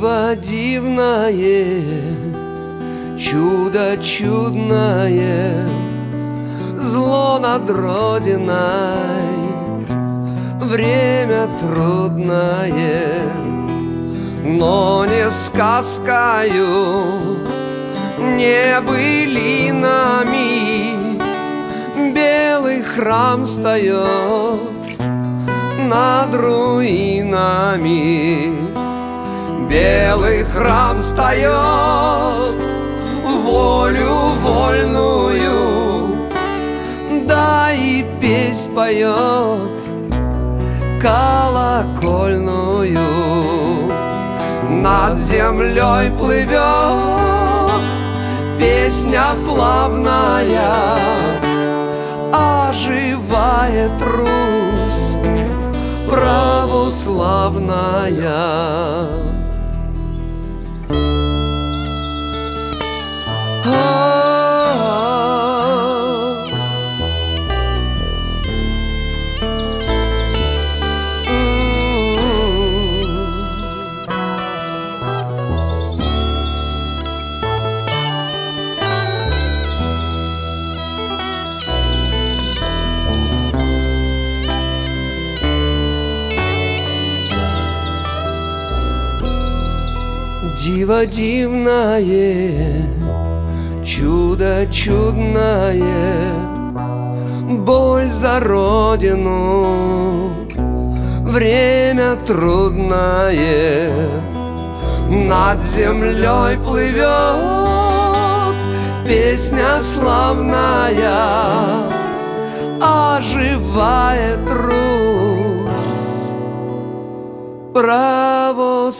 Диво дивное, чудо чудное, Зло над Родиной, время трудное, Но не сказкою, не были нами Белый храм встает над руинами Белый храм встает волю вольную Да и песнь поет колокольную. Над землей плывет песня плавная Оживает Русь православная Диво дивное, чудо чудное, Боль за родину, время трудное, Над землей плывет песня славная, Оживает Русь православная.